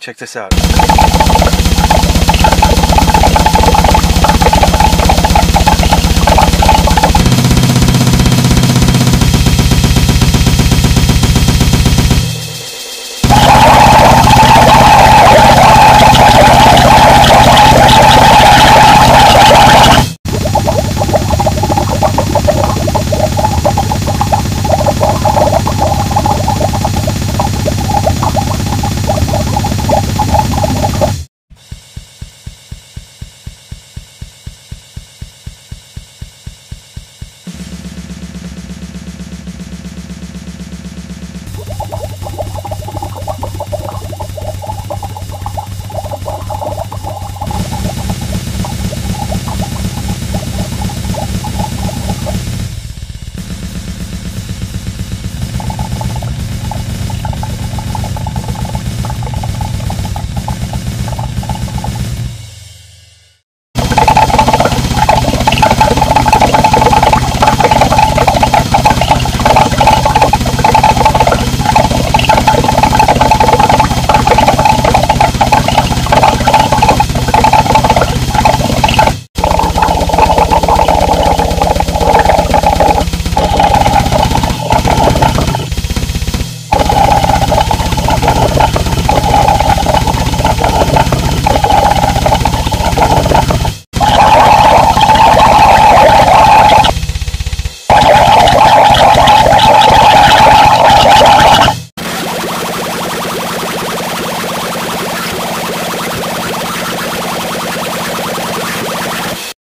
check this out.